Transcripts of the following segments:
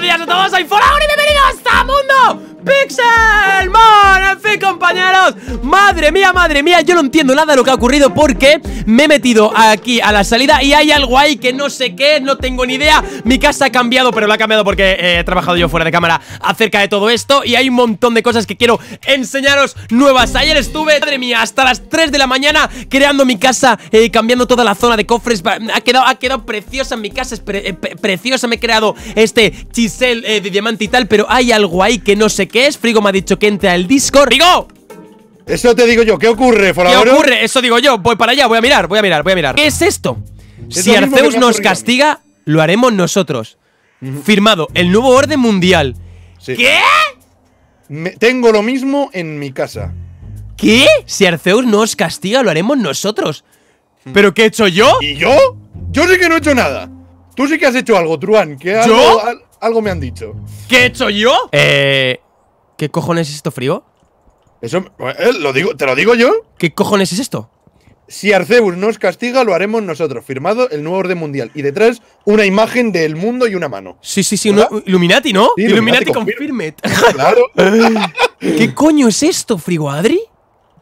buenos días a todos, soy Folaur y bienvenidos a Mundo Pixel Compañeros, madre mía, madre mía Yo no entiendo nada de lo que ha ocurrido porque me he metido aquí a la salida y hay algo ahí que no sé qué, no tengo ni idea. Mi casa ha cambiado, pero la ha cambiado porque he trabajado yo fuera de cámara acerca de todo esto Y hay un montón de cosas que quiero enseñaros nuevas. Ayer estuve, madre mía, hasta las 3 de la mañana creando mi casa, eh, cambiando toda la zona de cofres. Ha quedado, ha quedado preciosa mi casa, es eh, preciosa, me he creado este chisel eh, de diamante y tal Pero hay algo ahí que no sé qué es. Frigo me ha dicho que entre al Discord. ¡Frigo! Eso te digo yo, ¿qué ocurre, ¿Qué ocurre? Eso digo yo, voy para allá, voy a mirar, voy a mirar, voy a mirar ¿Qué es esto? si Arceus nos castiga, lo haremos nosotros Firmado, el nuevo orden mundial ¿Qué? tengo lo mismo en mi casa ¿Qué? Si Arceus nos castiga, lo haremos nosotros ¿Pero qué he hecho yo? ¿Y yo? Yo sí que no he hecho nada Tú sí que has hecho algo, Truan. Que ¿Yo? Algo, me han dicho. ¿Qué he hecho yo? Eh. ¿Qué cojones es esto, frío? Eso. Eh, lo digo, ¿Te lo digo yo? ¿Qué cojones es esto? Si Arceus nos castiga, lo haremos nosotros. Firmado el nuevo orden mundial. Y detrás, una imagen del mundo y una mano. Sí, sí, sí. Illuminati, ¿no? Illuminati, Illuminati Claro. ¿Qué coño es esto, Frigo Adri?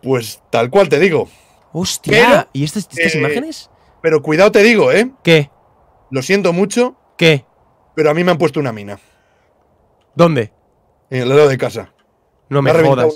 Pues tal cual te digo. Hostia. ¿Y estas, estas eh, imágenes? Pero cuidado te digo, ¿eh? ¿Qué? Lo siento mucho. ¿Qué? Pero a mí me han puesto una mina. ¿Dónde? En el lado de casa. No me, jodas.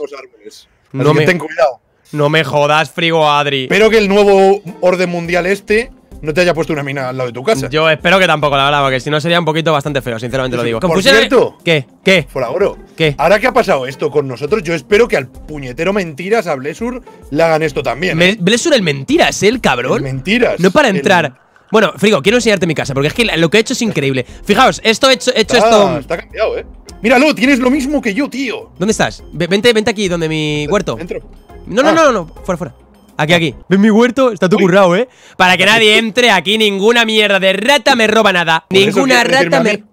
no me, ten cuidado. No me jodas, frigo Adri. Espero que el nuevo orden mundial este no te haya puesto una mina al lado de tu casa. Yo espero que tampoco, la verdad, porque si no sería un poquito bastante feo, sinceramente lo digo. Por cierto, ¿qué? ¿Qué? oro. ¿Qué? Ahora que ha pasado esto con nosotros, yo espero que al puñetero mentiras a Blesur le hagan esto también. ¿eh? Blesur el mentiras, ¿eh, el cabrón. El mentiras. No para entrar. Bueno, Frigo, quiero enseñarte mi casa, porque es que lo que he hecho es increíble. Fijaos, esto he hecho, hecho esto. Está cambiado, eh. Míralo, tienes lo mismo que yo, tío. ¿Dónde estás? Vente, vente aquí, donde mi huerto. Dentro. No, no, ah. no, no, no, fuera, fuera. Aquí, aquí. ¿Ves mi huerto? Está todo currado, ¿eh? Para que nadie entre aquí, ninguna mierda de rata me roba nada. Ninguna rata me.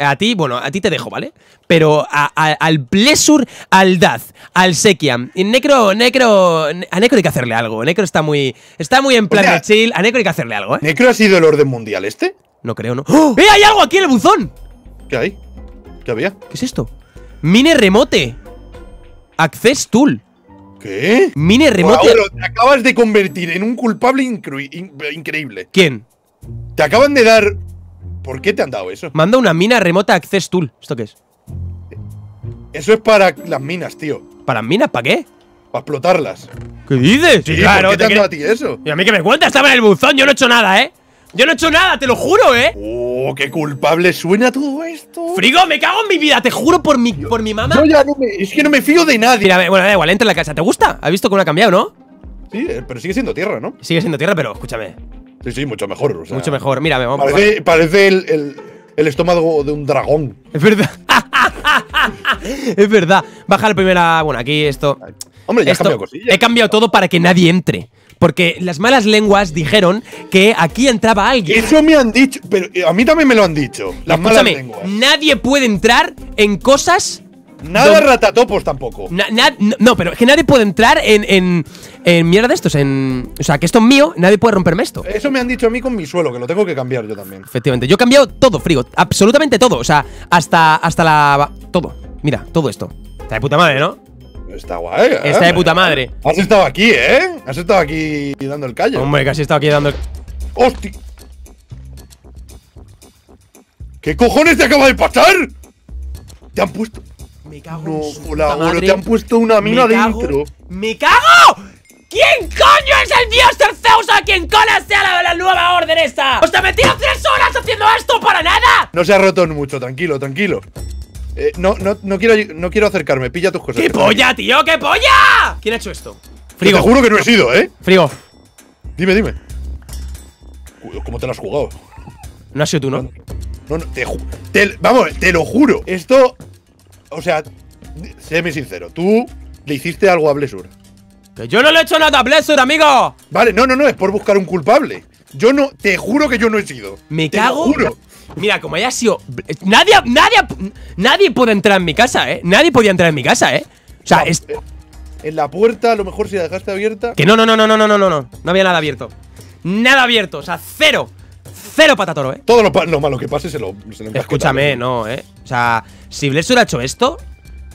A ti, bueno, a ti te dejo, ¿vale? Pero al Blesur, al Daz, al Sekiam. Y Necro, Necro. A Necro hay que hacerle algo. Necro está muy. Está muy en plan de chill. A Necro hay que hacerle algo, ¿eh? ¿Necro ha sido el orden mundial este? No creo, ¿no? ¡Oh! ¡Eh! ¡Hay algo aquí en el buzón! ¿Qué hay? ¿Qué había? ¿Qué es esto? Mine remote. Access tool. ¿Qué? Mine remote. te acabas de convertir en un culpable increíble. ¿Quién? Te acaban de dar ¿Por qué te han dado eso? Manda una mina remota access tool. ¿Esto qué es? Eso es para las minas, tío. ¿Para minas? ¿Para qué? Para explotarlas. ¿Qué dices? Sí, claro, ¿por qué te, han dado a ti eso? ¿Y a mí que me cuentas? Estaba en el buzón, yo no he hecho nada, ¿eh? Yo no he hecho nada, te lo juro, ¿eh? Oh, qué culpable suena todo esto. Frigo, me cago en mi vida, te juro por mi, por mi mamá. Yo ya no me, es que no me fío de nadie. Mira, bueno, da igual, entra en la casa. ¿Te gusta? ¿Has visto cómo ha cambiado, no? Sí, eh, pero sigue siendo tierra, ¿no? Sigue siendo tierra, pero escúchame. Sí, sí, mucho mejor. mucho mejor. Mira, vamos. Parece, parece el, el estómago de un dragón. Es verdad. es verdad. Baja la primera. Bueno, aquí esto. Hombre, ya he cambiado cosillas. He cambiado todo para que nadie entre. Porque las malas lenguas dijeron que aquí entraba alguien. Eso me han dicho, pero a mí también me lo han dicho. Las malas lenguas. Nadie puede entrar en cosas Nada ratatopos tampoco. no, pero es que nadie puede entrar en, en, en, mierda de estos. En, o sea, que esto es mío, nadie puede romperme esto. Eso me han dicho a mí con mi suelo, que lo tengo que cambiar yo también. Efectivamente. Yo he cambiado todo, frigo. Absolutamente todo. O sea, hasta, hasta la. Todo. Mira, todo esto. Está de puta madre, ¿no? Está guay, ¿eh? Está de puta madre. Has estado aquí, ¿eh? Has estado aquí dando el callo. Hombre, casi he estado aquí dando el. ¡Hostia! ¿Qué cojones te acaba de pasar? Te han puesto. Me cago no, en te han puesto una mina dentro. ¡Me cago! ¿Quién coño es el dios Zeus a quien cola sea la, la nueva orden esta? ¡Os te metido tres horas haciendo esto para nada! No se ha roto mucho, tranquilo, tranquilo. Eh, no, no, no, quiero, no quiero acercarme, pilla tus cosas. ¡Qué polla, tío! ¡Qué polla! ¿Quién ha hecho esto? Frigo. Te juro que no he sido, ¿eh? Frigo. Dime, dime. ¿Cómo te lo has jugado? No has sido tú, ¿no? No, no, te, te, vamos, te lo juro. Esto o sea, séme sincero, tú le hiciste algo a Blessur. Que yo no le he hecho nada a Blessur, amigo. Vale, no, no, no, es por buscar un culpable. Yo no, te juro que yo no he sido. Me te cago. Lo juro. Mira, como haya sido. Nadie, nadie, nadie puede entrar en mi casa, ¿eh? Nadie podía entrar en mi casa, ¿eh? O sea, es. Eh, en la puerta, a lo mejor si la dejaste abierta. Que no, no, no, no, no, no, no, no. No había nada abierto. Nada abierto, o sea, cero. cero patatoro, ¿eh? Todo lo, pa- lo malo que pase se lo, se lo. Escúchame, no, ¿eh? O sea, si Blessur ha hecho esto,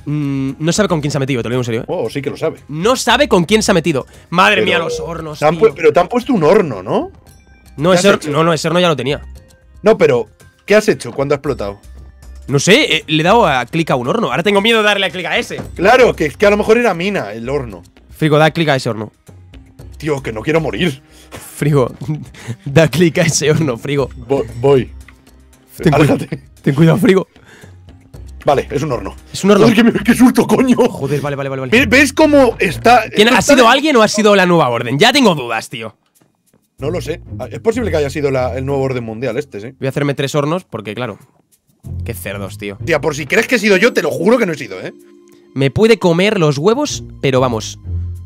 mm, no sabe con quién se ha metido, te lo digo en serio, ¿eh? Oh, sí que lo sabe. No sabe con quién se ha metido. Madre Pero- mía, los hornos. Te tío. pero te han puesto un horno, ¿no? No, ¿qué ese has hor- hecho? no, no, ese horno ya lo tenía. No, pero ¿qué has hecho cuando ha explotado? No sé, eh, le he dado a clic a un horno. Ahora tengo miedo de darle a clic a ese. Claro, que es que a lo mejor era mina el horno. Frigo, da clic a ese horno. Tío, que no quiero morir. Frigo, da clic a ese horno, Frigo. Vo- voy. Ten, cuidado, Aléjate. ten cuidado, Frigo. Vale, es un horno. Es un horno. Joder, qué, susto, coño. Joder, vale, vale, vale. ¿Ves, cómo está? ¿Quién, esto ¿Ha sido alguien o ha sido la nueva orden? Ya tengo dudas, tío. No lo sé. Ah, Es posible que haya sido la- el nuevo orden mundial este, sí. Voy a hacerme tres hornos porque, claro. Qué cerdos, tío. Tía, por si crees que he sido yo, te lo juro que no he sido, ¿eh? Me puede comer los huevos, pero vamos.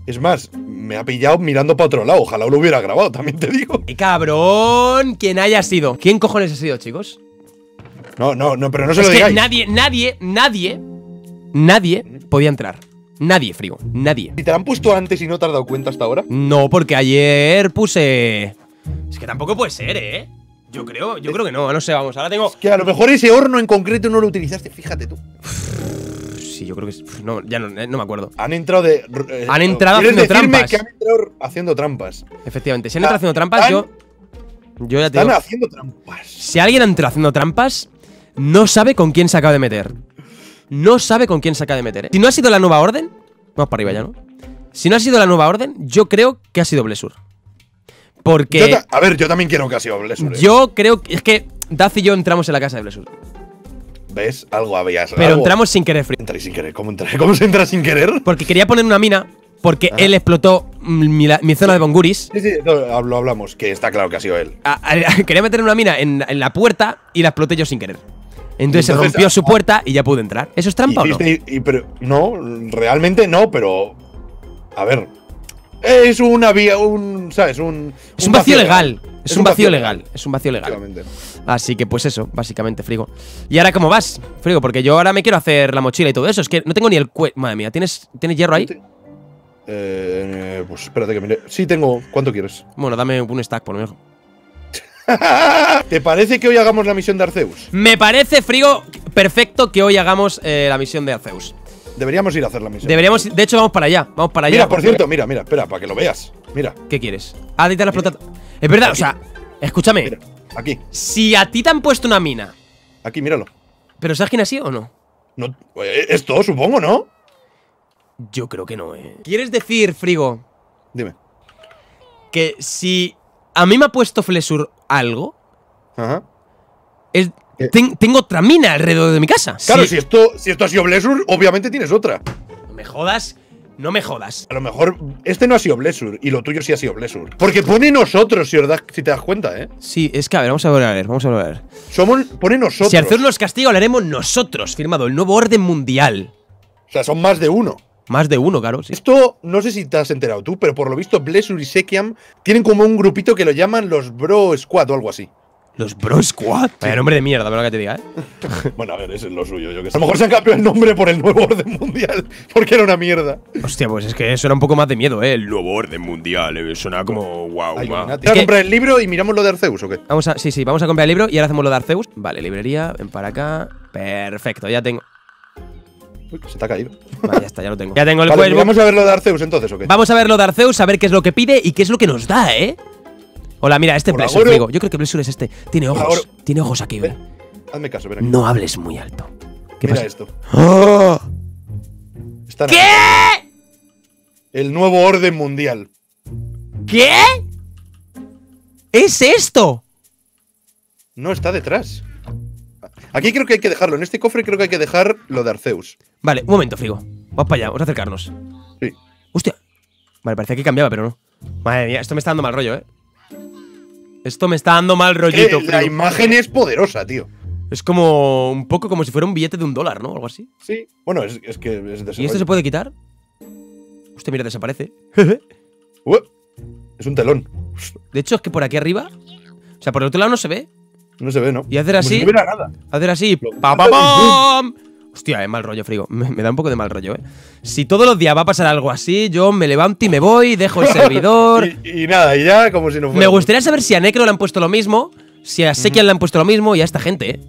Es más, me ha pillado mirando para otro lado. Ojalá lo hubiera grabado, también te digo. ¡Qué cabrón! ¿Quién haya sido? ¿Quién cojones ha sido, chicos? No, no, no, pero no se es lo que digáis. nadie, nadie, nadie, nadie podía entrar. Nadie, Frigo. Nadie. Si te la han puesto antes y no te has dado cuenta hasta ahora. No, porque ayer puse. Es que tampoco puede ser, ¿eh? Yo creo, yo creo que no, no sé, vamos, ahora tengo. Que a lo mejor ese horno en concreto no lo utilizaste, fíjate tú. Sí, yo creo que es. No, ya no, eh, no me acuerdo. Han entrado de. eh, Han entrado ¿quieres haciendo decirme trampas. que han entrado haciendo trampas. Efectivamente, si han entrado haciendo trampas, yo. Yo ya te Están digo. haciendo trampas. Si alguien entra haciendo trampas, no sabe con quién se acaba de meter. No sabe con quién se acaba de meter. ¿eh? Si no ha sido la nueva orden. Vamos para arriba ya, ¿no? Si no ha sido la nueva orden, yo creo que ha sido Blessur. Porque Yo a ver, yo también quiero que ha sido Blessur. ¿eh? yo creo que. Es que Daz y yo entramos en la casa de Blessur. ¿Ves? Algo habías. Pero algo- entramos sin querer. Entré sin querer. ¿Cómo, entré? ¿Cómo se entra sin querer? Porque quería poner una mina. Porque él explotó mi, la- mi zona de Bonguris. Sí, sí, no, lo hablamos, que está claro que ha sido él. A- a- quería meter una mina en, en la puerta y la exploté yo sin querer. Entonces, se rompió ah, su puerta y ya pude entrar. ¿Eso es trampa o no? Y- pero, no, realmente no, pero. A ver. Es una vía, un. ¿Sabes? Un. Es un vacío legal. Es un vacío legal. Es un vacío legal. Así que pues eso, básicamente, Frigo. ¿Y ahora cómo vas, Frigo? Porque yo ahora me quiero hacer la mochila y todo eso. Es que no tengo ni el cuello. Madre mía, ¿tienes, ¿tienes hierro ahí? Eh, pues espérate que mire. Sí, tengo. ¿Cuánto quieres? Bueno, dame un stack por lo menos. ¿Te parece que hoy hagamos la misión de Arceus? Me parece, Frigo, perfecto que hoy hagamos eh, la misión de Arceus. Deberíamos ir a hacer la misión. Deberíamos, de hecho, vamos para allá. Vamos para allá. Mira, por porque- cierto, mira, mira, espera, para que lo veas. Mira, ¿Qué quieres? Ah, de te la explotado. Es verdad, o sea, escúchame. mira. Aquí, Si a ti te han puesto una mina, aquí, míralo. ¿pero sabes quién ha sido o no? No, eh, esto, supongo, ¿no? Yo creo que no, eh. ¿Quieres decir, Frigo, Dime. que si a mí me ha puesto Flesur algo, Ajá. ten- tengo otra mina alrededor de mi casa? Claro, Sí. si esto, si esto ha sido Blessur, obviamente tienes otra. No me jodas, no me jodas. A lo mejor este no ha sido Blessur y lo tuyo sí ha sido Blessur. Porque pone nosotros, si, os das- si te das cuenta, ¿eh? Sí, es que a ver, vamos a ver, a ver, vamos a ver. Somos, pone nosotros. Si Arceus nos castiga, lo haremos nosotros, firmado, el nuevo orden mundial. O sea, son más de uno. Más de uno, claro, sí. Esto, no sé si te has enterado tú, pero por lo visto Blessur y Sekiam tienen como un grupito que lo llaman los Bro Squad o algo así. Los Bro Squad. Vaya nombre de mierda, pero que te diga, ¿eh? Bueno, a ver, ese es lo suyo, yo que sé. A lo mejor se han cambiado el nombre por el nuevo orden mundial, porque era una mierda. Hostia, pues es que suena un poco más de miedo, ¿eh? El nuevo orden mundial, eh, suena como wow, Ay, wow. Illuminati. Es ¿Vas a comprar el libro y miramos lo de Arceus o qué? Vamos a, sí, sí, vamos a comprar el libro y ahora hacemos lo de Arceus. Vale, librería, ven para acá. Perfecto, ya tengo. Uy, se te ha caído. Vale, ya está, ya lo tengo. Ya tengo el Vale, cuervo. vamos a ver lo de Arceus entonces o qué. Vamos a ver lo de Arceus, a ver qué es lo que pide y qué es lo que nos da, ¿eh? Hola, mira, este Hola, Blessur, Goro. Frigo. Yo creo que Blessur es este. Tiene ojos. Tiene ojos aquí, Ven, ven. hazme caso, ven aquí. No hables muy alto. ¿Qué Mira pasa? esto. Están ¿Qué? aquí. El nuevo orden mundial. ¿Qué? ¿Es esto? No está detrás. Aquí creo que hay que dejarlo. En este cofre creo que hay que dejar lo de Arceus. Vale, un momento, Frigo. Vamos para allá, vamos a acercarnos. Sí. Hostia. Vale, parecía que cambiaba, pero no. Madre mía, esto me está dando mal rollo, ¿eh? Esto me está dando mal rollito, Eh, la Frigo. imagen es poderosa, tío. Es como un poco como si fuera un billete de un dólar, ¿no? Algo así. Sí. Bueno, es, es que es de ¿Y esto se puede quitar? Hostia, mira, desaparece. Ué, es un telón. De hecho, es que por aquí arriba. O sea, por el otro lado no se ve. No se ve, ¿no? Y hacer Como si así. no hubiera nada. Hacer así. ¡Pam, pam, pam! Hostia, es mal rollo, frigo. Me, me da un poco de mal rollo, eh. Si todos los días va a pasar algo así, yo me levanto y me voy, dejo el servidor. Y, y nada, y ya como si no fuera. me gustaría saber si a Necro le han puesto lo mismo. Si a Sekian le han puesto lo mismo y a esta gente, ¿eh?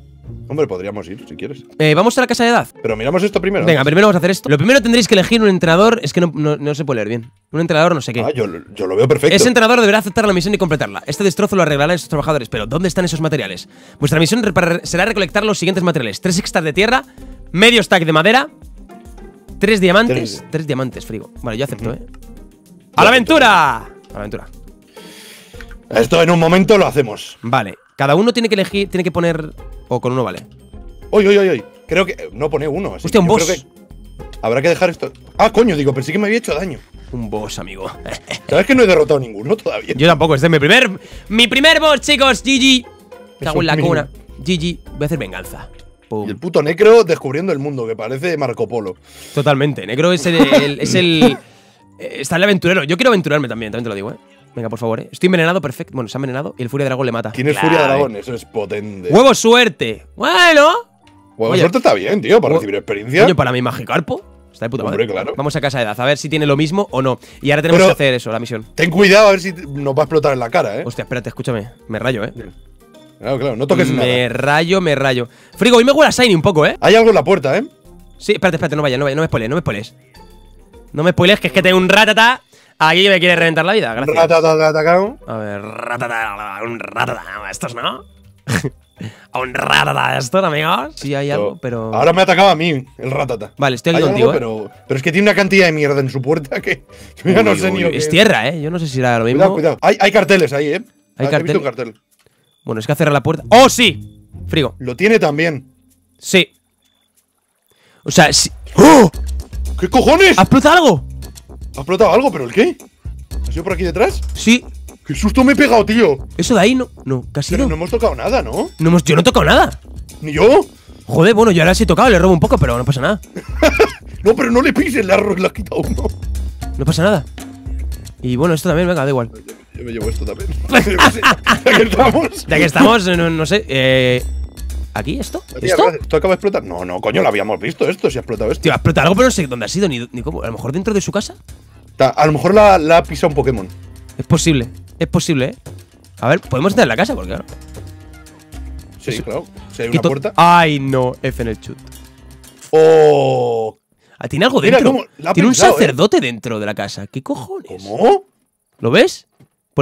Hombre, podríamos ir si quieres. Eh, Vamos a la casa de edad. Pero miramos esto primero. Venga, primero vamos a hacer esto. Lo primero tendréis que elegir un entrenador. Es que no, no- no se puede leer bien. Un entrenador no sé qué. Ah, yo, yo lo veo perfecto. Ese entrenador deberá aceptar la misión y completarla. Este destrozo lo arreglarán sus trabajadores. Pero, ¿dónde están esos materiales? Vuestra misión será recolectar los siguientes materiales: 3 stacks de tierra, medio stack de madera, 3 diamantes. Tres. 3 diamantes, frigo. Vale, yo acepto, ¿eh? ¡A la aventura! A la aventura. Esto en un momento lo hacemos. Vale. Cada uno tiene que elegir, tiene que poner. O con uno vale. Uy, uy, uy, uy. Creo que. No pone uno. Así Hostia, un boss. que habrá que dejar esto. Ah, coño, digo, pensé que me había hecho daño. Un boss, amigo. ¿Sabes que no he derrotado ninguno todavía? Yo tampoco, este es mi primer. Mi primer boss, chicos. GG. Cago en la cuna. GG. Voy a hacer venganza. Pum. Y el puto necro descubriendo el mundo, que parece Marco Polo. Totalmente. Negro es el. el- es el. eh, Está el aventurero. Yo quiero aventurarme también, también te lo digo, eh. Venga, por favor, eh. Estoy envenenado, perfecto. Bueno, se ha envenenado y el Furia Dragón le mata. ¿Quién es. Furia Dragón? Eso es potente. ¡Huevo suerte! Bueno. Huevo Oye. suerte está bien, tío, para recibir experiencia. Coño, para mi Magikarpo. Está de puta Hombre, madre. claro. Vamos a casa de edad, a ver si tiene lo mismo o no. Y ahora tenemos Pero- que hacer eso, la misión. Ten cuidado a ver si nos va a explotar en la cara, eh. Hostia, espérate, escúchame. Me rayo, eh. Claro, claro, no toques me nada. rayo, me rayo. Frigo, hoy me huele a Shiny un poco, eh. Hay algo en la puerta, eh. Sí, espérate, espérate, no vayas, no vayas, no me spoiles, no me spoiles. No me spoiles, que es que tengo un ratata aquí que me quiere reventar la vida. Gracias. Ratatatatacao. A ver, ratata, un ratata, estos no. A un ratata de estos, amigos. Sí, hay algo, pero. Ahora me ha atacado a mí el ratata. Vale, estoy aquí Hay contigo, algo, eh. pero, pero es que tiene una cantidad de mierda en su puerta que yo ya no Uy, sé uy, ni que Es tierra, eh. Yo no sé si era lo mismo. Cuidado, cuidado. Hay, hay carteles ahí, eh. Hay Ah, he cartel. visto un cartel. Bueno, es que cerrar la puerta. ¡Oh, sí! Frigo. Lo tiene también. Sí. O sea, sí. ¡Oh! ¿Qué cojones? ¿Ha explotado algo? ¿Ha explotado algo? ¿Pero el qué? ¿Ha sido por aquí detrás? Sí. ¡Qué susto me he pegado, tío! Eso de ahí no. No, casi Pero no. no hemos tocado nada, ¿no? No hemos, yo no he tocado nada. ¿Ni yo? Joder, bueno, yo ahora sí he tocado, le robo un poco, pero no pasa nada. No, pero no le pises, le has quitado uno. No pasa nada. Y bueno, esto también, venga, da igual. Yo me llevo esto también. Ya que estamos. Ya que estamos, no, no sé. Eh, ¿Aquí? ¿Esto? Tía, ¿Esto? ¿Esto acaba de explotar? No, no, coño, lo habíamos visto esto, si ha explotado esto. Tío, ha explotado algo, pero no sé dónde ha sido ni, ni cómo. A lo mejor dentro de su casa. Ta- A lo mejor la, la ha pisado un Pokémon. Es posible. Es posible, ¿eh? A ver, podemos entrar en la casa, porque claro. Sí, claro. Si hay una Quito- puerta. Ay, no, F en el chut. ¡Oh! Ah, tiene algo Mira dentro. cómo la ha tiene un pensado, ¿eh? sacerdote dentro de la casa. ¿Qué cojones? ¿Cómo? ¿Lo ves?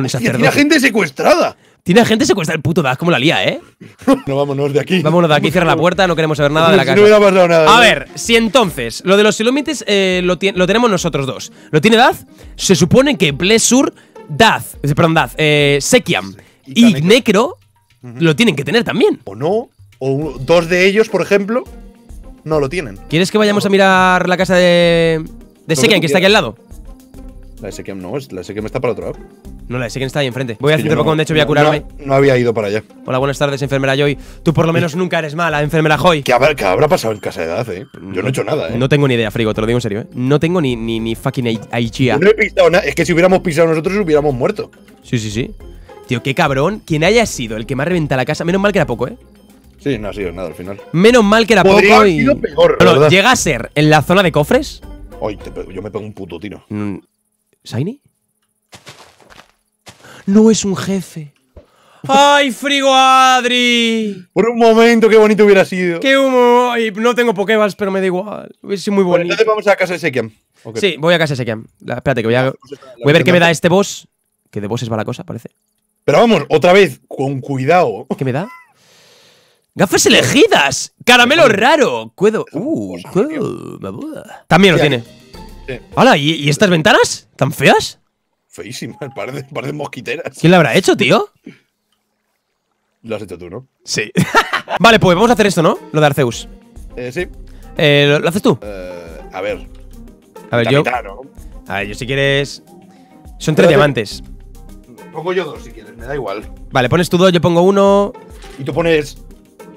Sacerdote. tiene gente secuestrada. Tiene gente secuestrada. El puto Das, como la lía, ¿eh? No, vámonos de aquí. Vámonos de aquí, cierra la puerta, no queremos saber nada de la casa. No hubiera pasado nada. A ver, si entonces lo de los ilúmites eh, lo, lo tenemos nosotros dos. ¿Lo tiene Daz? Se supone que Blessur, Daz, eh, perdón, Daz, eh, Sekiam Y. Necro lo tienen que tener también. O no. O dos de ellos, por ejemplo, no lo tienen. ¿Quieres que vayamos a mirar la casa de, de Sekiam, que está aquí al lado? La SKM no, es- la SKM está para otro lado. No, la de Sekiam está ahí enfrente. Voy a hacer yo no- de hecho voy a no- curarme. No, no había ido para allá. Hola, buenas tardes, enfermera Joy. Tú por lo menos nunca eres mala, enfermera Joy. ¿Qué habrá, qué habrá pasado en casa de edad, eh? Yo no he hecho nada, eh. No tengo ni idea, Frigo, te lo digo en serio, ¿eh? No tengo ni, ni, ni fucking idea. No he pisado nada. Es que si hubiéramos pisado nosotros, hubiéramos muerto. Sí, sí, sí. Tío, qué cabrón. Quien haya sido el que más reventa la casa. Menos mal que era poco, ¿eh? Sí, no ha sido nada al final. Menos mal que era Podría poco haber y. sido peor, Bueno, ¿verdad? llega a ser en la zona de cofres. Ay, te yo me pego un puto tiro. Mm, ¿Shiny? No es un jefe. ¡Ay, Frigo Adri! Por un momento, qué bonito hubiera sido. ¡Qué humo! Ay, no tengo Pokéballs, pero me da igual. Hubiese sido muy Bueno, entonces vamos a casa de Sekiam. Sí, voy a casa de Sekiam. La- Espérate, que voy a, La voy a ver qué me da este boss. Que de bosses va la cosa, parece. Pero vamos, otra vez, con cuidado. ¿Qué me da? ¡Gafas elegidas! ¡Caramelo raro! Cuedo. Uh, cuedo. También lo tiene. Sí. ¡Hala! ¿y, y estas ventanas? ¿Tan feas? Feísimas, parecen, parecen mosquiteras. ¿Quién lo habrá hecho, tío? Lo has hecho tú, ¿no? Sí. vale, pues vamos a hacer esto, ¿no? Lo de Arceus. Eh, sí. Eh, ¿lo, lo haces tú? Eh, a ver. A ver, yo. mitad, ¿no? A ver, yo si quieres. Son tres diamantes. Pongo yo dos si quieres, me da igual. Vale, pones tú dos, yo pongo uno. Y tú pones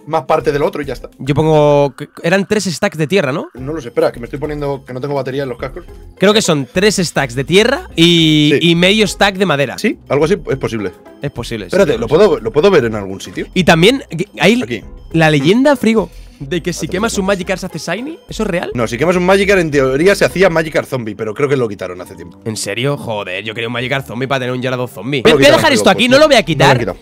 más parte del otro y ya está. Yo pongo. Eran tres stacks de tierra, ¿no? No lo sé, espera, que me estoy poniendo que no tengo batería en los cascos. Creo que son tres stacks de tierra y, Sí. y medio stack de madera. Sí, algo así es posible. Es posible. sí, Espérate, sí, ¿lo sí. puedo, ¿lo puedo ver en algún sitio? Y también hay Aquí. la leyenda, Frigo, de que si quemas un. Magikarp se hace shiny. ¿Eso es real? No, si quemas un Magikarp, en teoría se hacía Magikarp Zombie, pero creo que lo quitaron hace tiempo. ¿En serio? Joder, yo quería un Magikarp zombie para tener un Gyarados zombie. Lo Voy a dejar esto aquí, no lo voy a lo quitar.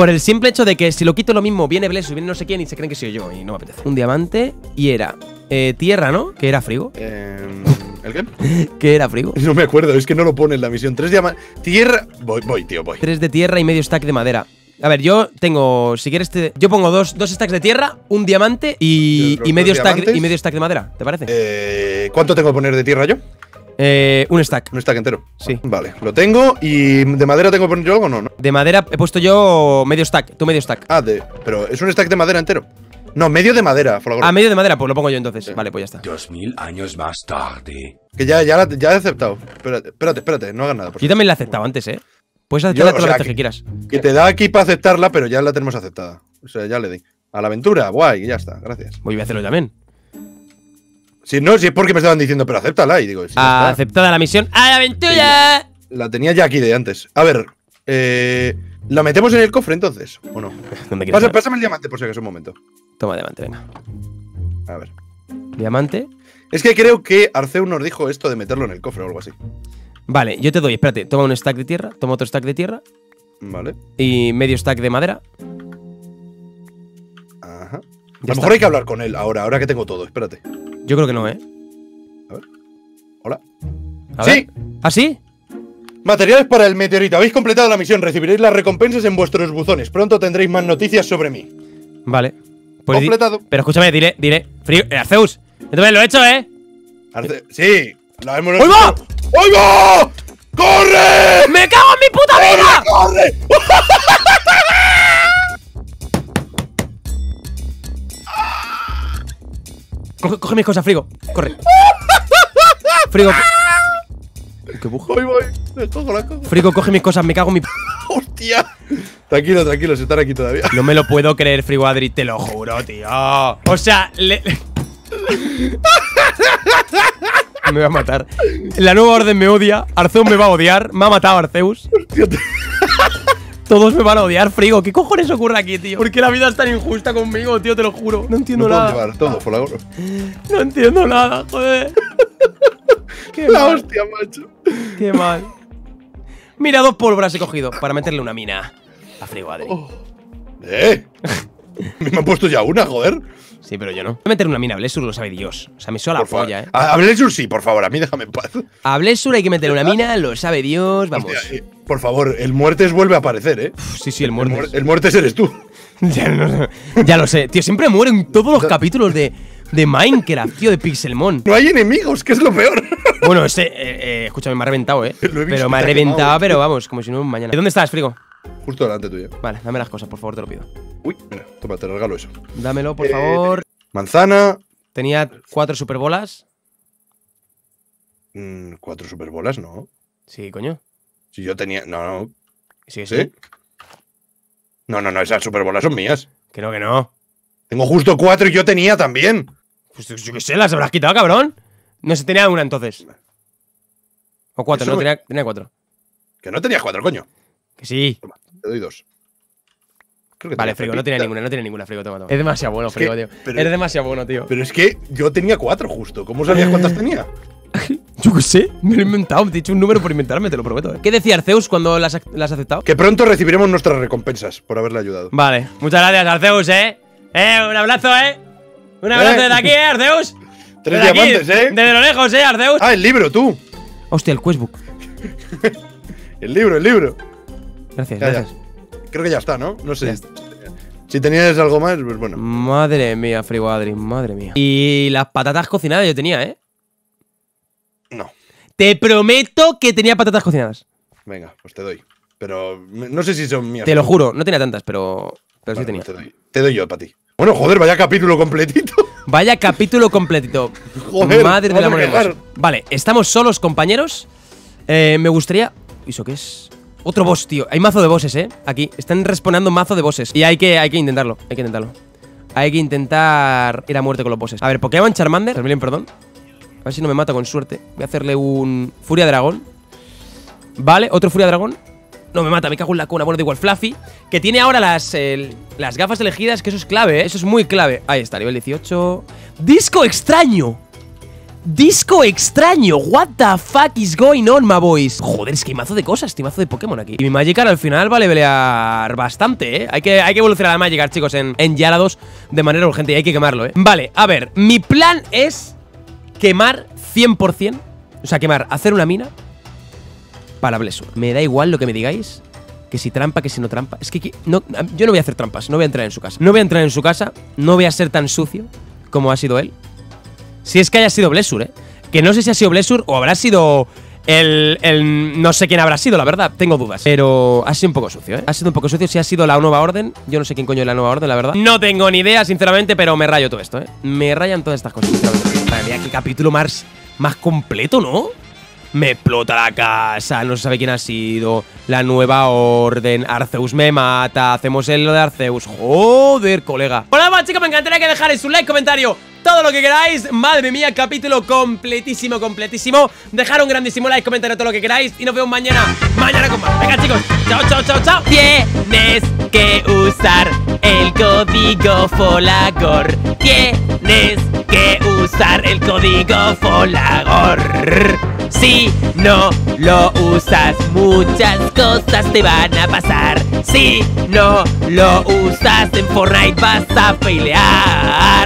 Por el simple hecho de que si lo quito lo mismo, viene Blesu, viene no sé quién y se creen que soy yo y no me apetece. Un diamante y era eh, tierra, ¿no? Que era frigo. Em, ¿El qué? Que era frigo. No me acuerdo, es que no lo pone en la misión. Tres diamantes. Tierra. Voy, voy, tío, voy. Tres de tierra y medio stack de madera. A ver, yo tengo, si quieres, te- yo pongo dos, dos stacks de tierra, un diamante y, Y medio stack, diamantes. y medio stack de madera, ¿te parece? Eh, ¿Cuánto tengo que poner de tierra yo? Eh, un stack. Un stack entero. Sí. Vale, lo tengo. ¿Y de madera tengo que poner yo algo o no? no? De madera he puesto yo medio stack, tú medio stack. Ah, de. Pero es un stack de madera entero. No, medio de madera, Folagor. Ah, medio de madera, pues lo pongo yo entonces. Vale, pues ya está. Dos mil años más tarde. Que ya, ya, la- ya he aceptado. Espérate, espérate, espérate, no hagas nada. por Yo también la he aceptado antes, ¿eh? Puedes aceptarla todas las sea, veces que que- quieras. Que te da aquí para aceptarla, pero ya la tenemos aceptada. O sea, ya le di. A la aventura, guay, ya está, gracias. Voy a hacerlo también. Si no, si es porque me estaban diciendo, pero acéptala. Y digo, ya está. Aceptada la misión. ¡A la aventura! La tenía ya aquí de antes. A ver, eh, ¿la metemos en el cofre entonces? ¿O no? Pasa- pásame el diamante por si acaso un momento. Toma diamante, venga. A ver. Diamante. Es que creo que Arceus nos dijo esto de meterlo en el cofre o algo así. Vale, yo te doy, espérate, toma un stack de tierra, toma otro stack de tierra Vale. y medio stack de madera. Ajá. A lo mejor hay que hablar con él ahora, ahora que tengo todo. Espérate. Yo creo que no, ¿eh? Hola. A Sí. ver. ¿Ah, sí? Materiales para el meteorito. Habéis completado la misión. Recibiréis las recompensas en vuestros buzones. Pronto tendréis más noticias sobre mí. Vale. Pues Completado. pero escúchame, diré, diré. Frío, eh, Arceus, también lo he hecho, ¿eh? Arce- sí, la hemos ¡Ahí va! ¡Ahí va! ¡Corre! ¡Me cago en mi puta vida! ¡Corre! Coge, coge mis cosas, Frigo. Corre. Frigo. ¿Qué bujo? Voy, voy. Cojo, la cojo. Frigo, coge mis cosas, me cago en mi. ¡Hostia! Tranquilo, tranquilo, se están aquí todavía. No me lo puedo creer, Frigo Adri, te lo juro, tío. O sea, le. me va a matar. La nueva orden me odia. Arceus me va a odiar. Me ha matado Arceus. Te- Todos me van a odiar, Frigo. ¿Qué cojones ocurre aquí, tío? ¿Por qué la vida es tan injusta conmigo, tío? Te lo juro. No No entiendo puedo nada. llevar todo por la gorra. No entiendo nada, joder. Qué La mal, hostia, macho. qué mal. Mira, dos pólvoras he cogido para meterle una mina a Frigo Adri. ¡Eh! Me han puesto ya una, joder. Sí, pero yo no. Voy a meterle una mina a Blessur, lo sabe Dios. O sea, me suena la Por polla, eh. A, a Blessur sí, por favor, a mí déjame en paz. A Blessur hay que meterle una mina, lo sabe Dios, vamos. Hostia, eh, por favor, el muertes vuelve a aparecer, ¿eh? Uf, sí, sí, el El, muerte. muer- el muertes eres tú. ya, no- ya lo sé. Tío, siempre muere en todos los capítulos de, de Minecraft, tío, de Pixelmon. No hay enemigos, que es lo peor. Bueno, ese, eh, eh, escúchame, me ha reventado, eh. Lo he visto, Pero me ha reventado, quemado. pero vamos, como si no mañana. ¿Dónde estás, Frigo? Justo delante tuyo. Vale, dame las cosas, por favor, te lo pido. Uy, mira, toma, te regalo eso. Dámelo, por Eh, favor. Manzana. Tenía cuatro superbolas. mm, cuatro superbolas, ¿no? Sí, coño. Si yo tenía. No, no. Sí, ¿Sí? sí. No, no, no, esas superbolas son mías. Que no, que no. Tengo justo cuatro y yo tenía también. Pues yo qué sé, las habrás quitado, cabrón. No se tenía una entonces. O cuatro, Eso no, me- tenía, tenía cuatro. Que no tenías cuatro, coño. Que sí. Toma, te doy dos. Creo que Vale, tenía Frigo, no tiene ninguna, no tiene ninguna, Frigo, toma, toma. Es demasiado bueno, Es que- Frigo, tío. pero- Eres demasiado bueno, tío. Pero es que yo tenía cuatro justo. ¿Cómo sabías cuántas tenía? Yo qué sé, me lo he inventado. Te he dicho un número por inventarme, te lo prometo. ¿eh? ¿Qué decía Arceus cuando las, has aceptado? Que pronto recibiremos nuestras recompensas por haberle ayudado. Vale, muchas gracias, Arceus, ¿eh? Eh, un abrazo, ¿eh? Un abrazo Eh. desde aquí, ¿eh, Arceus? Tres Desde aquí, diamantes, ¿eh? Desde lo lejos, ¿eh, Arceus? Ah, el libro, tú. Hostia, el questbook. El libro, el libro. Gracias, Ya, ya. gracias. Creo que ya está, ¿no? No sé. Si tenías algo más, pues bueno. Madre mía, Frigo Adri, madre mía. Y las patatas cocinadas yo tenía, ¿eh? No. Te prometo que tenía patatas cocinadas. Venga, pues te doy. Pero no sé si son mías. Te lo juro, no tenía tantas, pero, pero sí tenía. pues te, doy. te doy yo para ti. Bueno, joder, vaya capítulo completito. Vaya capítulo completito. Joder, Madre del vamos amor a hermoso. quejar. Vale, estamos solos, compañeros. Eh, me gustaría. ¿Eso qué es? Otro boss, tío. Hay mazo de bosses, eh. Aquí. Están respondiendo mazo de bosses. Y hay que, hay que intentarlo. Hay que intentarlo. Hay que intentar ir a muerte con los bosses. A ver, Pokémon Charmander. Charmeleon, perdón. A ver si no me mata con suerte. Voy a hacerle un Furia Dragón. Vale, otro Furia Dragón. No me mata, me cago en la cuna. Bueno, da igual, Fluffy. Que tiene ahora las, las gafas elegidas, que eso es clave, ¿eh? Eso es muy clave. Ahí está, nivel 18. ¡Disco extraño! Disco extraño, what the fuck is going on, my boys Joder, es que hay mazo de cosas, hay mazo de Pokémon aquí Y mi Magikarp al final vale pelear bastante, eh Hay que, hay que evolucionar a Magikarp, chicos, en, en Gyarados de manera urgente Y hay que quemarlo, eh Vale, a ver, mi plan es quemar 100% O sea, quemar, hacer una mina Para Blessur Me da igual lo que me digáis que si trampa, que si no trampa. Es que no, yo no voy a hacer trampas, no voy a entrar en su casa. No voy a entrar en su casa, no voy a ser tan sucio como ha sido él. Si es que haya sido Blessur, ¿eh? Que no sé si ha sido Blessur o habrá sido el, el, No sé quién habrá sido, la verdad, tengo dudas. Pero ha sido un poco sucio, ¿eh? Ha sido un poco sucio. Si ha sido la nueva orden, yo no sé quién coño es la nueva orden, la verdad. No tengo ni idea, sinceramente, pero me rayo todo esto, ¿eh? Me rayan todas estas cosas. Madre qué capítulo más, más completo, ¿no? Me explota la casa, no se sabe quién ha sido. La nueva orden. Arceus me mata. Hacemos el lo de Arceus. Joder, colega. Bueno, más chicos, me encantaría que dejarais un like, comentario todo lo que queráis. Madre mía, capítulo completísimo, completísimo. Dejar un grandísimo like, comentario, todo lo que queráis. Y nos vemos mañana, mañana con más. Venga chicos, chao, chao, chao, chao. Tienes que usar el código FOLAGOR. Tienes que usar el código FOLAGOR. Si no lo usas, muchas cosas te van a pasar. Si no lo usas en Fortnite vas a pelear.